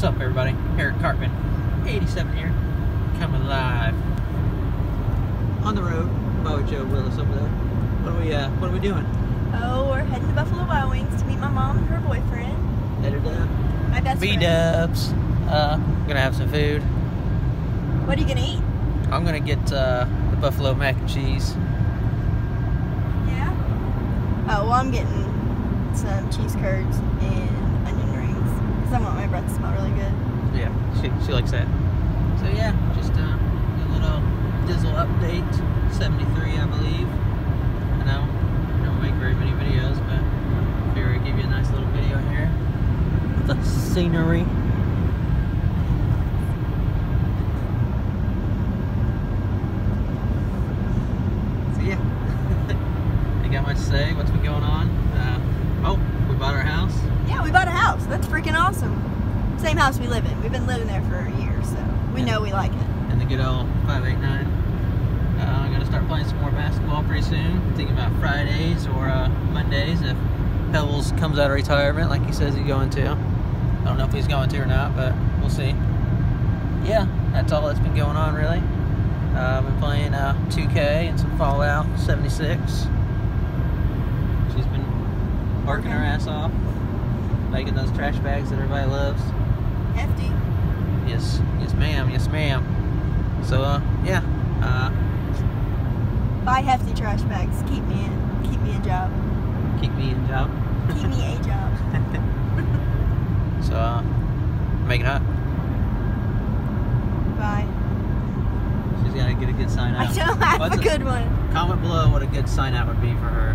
What's up, everybody? Eric Cartman, 87 here, coming live on the road. Bo Joe Willis over there. What are we? Uh, what are we doing? Oh, we're heading to Buffalo Wild Wings to meet my mom and her boyfriend. Headed down. My best B. Dubs. Uh, gonna have some food. What are you gonna eat? I'm gonna get uh, the buffalo mac and cheese. Yeah. Oh, well, I'm getting some cheese curds and breath smell really good. Yeah, she, she likes that. So yeah, just uh, a little Dizzle update. 73, I believe. I know I don't make very many videos, but I figure I'd give you a nice little video here. The scenery. So yeah, ain't got much to say. What's been going on? Uh, oh, we bought our house. Yeah, we bought a house. That's freaking awesome. Same house we live in. We've been living there for a year, so we know we like it. and the good old 589. Uh, I'm gonna start playing some more basketball pretty soon. Thinking about Fridays or uh, Mondays if Pebbles comes out of retirement like he says he's going to. I don't know if he's going to or not, but we'll see. Yeah, that's all that's been going on really. Uh, I've been playing uh, 2K and some Fallout 76. She's been working her ass off, making those trash bags that everybody loves. Hefty. Yes, yes, ma'am. Yes, ma'am. So, uh, yeah. Uh, Buy hefty trash bags. Keep me in. Keep me a job. keep me in job. Keep me a job. So, uh, make it hot. Bye. She's got to get a good sign out. I don't have What's a good one. Comment below what a good sign out would be for her.